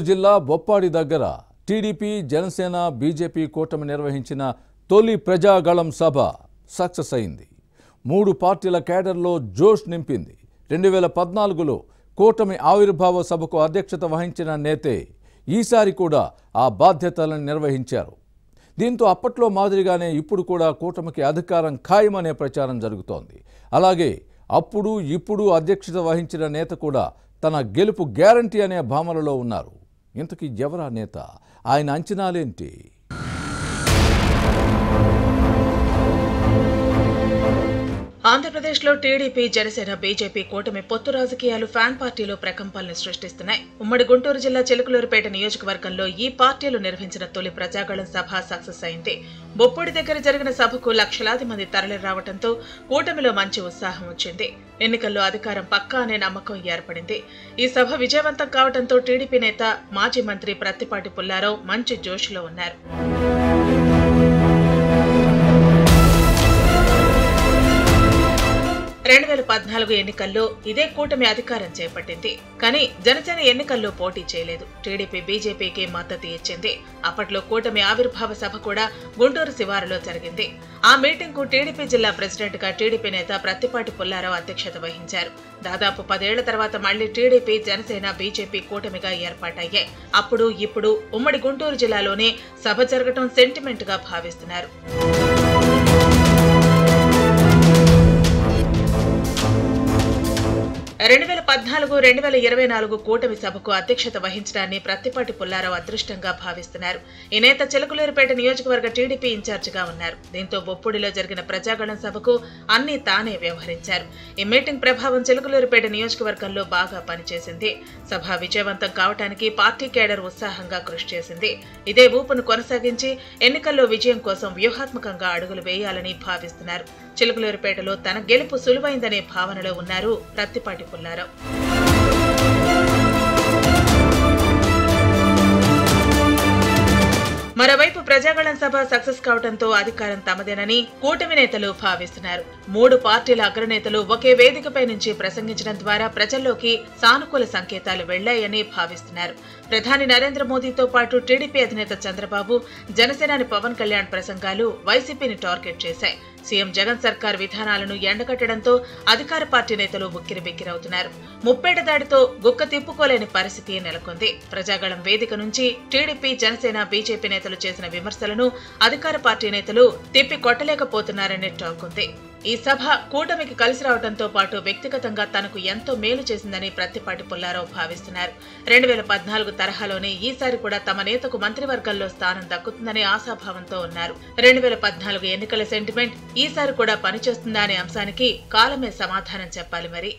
జిల్లా బొప్పాడి దగ్గర TDP Janasena BJP కూటమి నిర్వహించిన తొలి ప్రజాగళం సభ సక్సెస్ అయింది. మూడు పార్టీల కేడర్లో జోష్ నింపింది. రెండు వేల పద్నాలుగులో కూటమి ఆవిర్భావ సభకు అధ్యక్షత వహించిన నేతే ఈసారి కూడా ఆ బాధ్యతలను నిర్వహించారు. దీంతో అప్పట్లో మాదిరిగానే ఇప్పుడు కూడా కూటమికి అధికారం ఖాయమనే ప్రచారం జరుగుతోంది. అలాగే అప్పుడు ఇప్పుడు అధ్యక్షత వహించిన నేత కూడా తన గెలుపు గ్యారంటీ అనే భామలలో ఉన్నారు. ఇంతకీ ఎవరా నేత? ఆయన అంచనాలేంటి? ఆంధ్రప్రదేశ్లో టీడీపీ జనసేన బీజేపీ కూటమి పొత్తు రాజకీయాలు ఫ్యాన్ పార్టీలో ప్రకంపాలను సృష్టిస్తున్నాయి. ఉమ్మడి గుంటూరు జిల్లా చిలుకలూరుపేట నియోజకవర్గంలో ఈ పార్టీలు నిర్వహించిన తొలి ప్రజాగళం సభ సక్సెస్ అయింది. బొప్పొడి దగ్గర జరిగిన సభకు లక్షలాది మంది తరలి రావడంతో కూటమిలో మంచి ఉత్సాహం వచ్చింది. ఎన్నికల్లో అధికారం పక్కా అనే నమ్మకం ఏర్పడింది. ఈ సభ విజయవంతం కావడంతో టీడీపీ నేత మాజీ మంత్రి ప్రత్తిపాటి పుల్లారావు మంచి జోష్లో ఉన్నారు. రెండు వేల పద్నాలుగు ఎన్నికల్లో ఇదే కూటమి అధికారం చేపట్టింది. కానీ జనసేన ఎన్నికల్లో పోటీ చేయలేదు. టీడీపీ బీజేపీకి మద్దతు ఇచ్చింది. అప్పట్లో కూటమి ఆవిర్భావ సభ కూడా గుంటూరు శివారులో జరిగింది. ఆ మీటింగ్కు టీడీపీ జిల్లా ప్రెసిడెంట్గా టీడీపీ నేత ప్రత్తిపాటి పుల్లారావు అధ్యక్షత వహించారు. దాదాపు పదేళ్ళ తర్వాత మళ్ళీ టీడీపీ జనసేన బీజేపీ కూటమిగా ఏర్పాటయ్యాయి. అప్పుడు ఇప్పుడు ఉమ్మడి గుంటూరు జిల్లాలోనే సభ జరగటం సెంటిమెంట్గా భావిస్తున్నారు. రెండు వేల పద్నాలుగు రెండు వేల ఇరవై నాలుగు కూటమి సభకు అధ్యక్షత వహించడాన్ని ప్రత్తిపాటి పుల్లారావు అదృష్టంగా భావిస్తున్నారు. ఈ నేత చిలకలూరుపేట నియోజకవర్గ టీడీపీ ఇన్ఛార్జిగా ఉన్నారు. దీంతో బొప్పుడిలో జరిగిన ప్రజాగణం సభకు అన్ని తానే వ్యవహరించారు. ఈ మీటింగ్ ప్రభావం చిలకలూరుపేట నియోజకవర్గంలో బాగా పనిచేసింది. సభ విజయవంతం కావటానికి పార్టీ కేడర్ ఉత్సాహంగా కృషి చేసింది. ఇదే ఊపును కొనసాగించి ఎన్నికల్లో విజయం కోసం వ్యూహాత్మకంగా అడుగులు వేయాలని భావిస్తున్నారు. చిలుకలూరుపేటలో తన గెలుపు సులువైందనే భావనలో ఉన్నారు ప్రత్తిపాటి పుల్లారావు. మరోవైపు ప్రజాగళం సభ సక్సెస్ కావడంతో అధికారం తమదేనని కూటమి నేతలు భావిస్తున్నారు. మూడు పార్టీల అగ్రనేతలు ఒకే వేదికపై నుంచి ప్రసంగించడం ద్వారా ప్రజల్లోకి సానుకూల సంకేతాలు వెళ్ళాయని భావిస్తున్నారు. ప్రధాని నరేంద్ర మోదీతో పాటు టీడీపీ అధినేత చంద్రబాబు జనసేనాని పవన్ కళ్యాణ్ ప్రసంగాలు వైసీపీని టార్గెట్ చేశాయి. సీఎం జగన్ సర్కార్ విధానాలను ఎండగట్టడంతో అధికార పార్టీ నేతలు ఉక్కిరిబిక్కిరవుతున్నారు ముప్పేట దాడితో గుక్క తిప్పుకోలేని పరిస్థితి నెలకొంది. ప్రజాగళం వేదిక నుంచి టీడీపీ జనసేన బీజేపీ నేతలు చేసిన విమర్శలను అధికార పార్టీ నేతలు తిప్పి కొట్టలేకపోతున్నారనే టాక్ ఉంది. ఈ సభ కూటమికి కలిసి రావడంతో పాటు వ్యక్తిగతంగా తనకు ఎంతో మేలు చేసిందని ప్రత్తిపాటి పుల్లారావు భావిస్తున్నారు. రెండు వేల పద్నాలుగు తరహాలోనే ఈసారి కూడా తమ నేతకు మంత్రివర్గంలో స్థానం దక్కుతుందనే ఆశాభావంతో ఉన్నారు. రెండు వేల పద్నాలుగు ఎన్నికల సెంటిమెంట్ ఈసారి కూడా పనిచేస్తుందా అనే అంశానికి కాలమే సమాధానం చెప్పాలి మరి.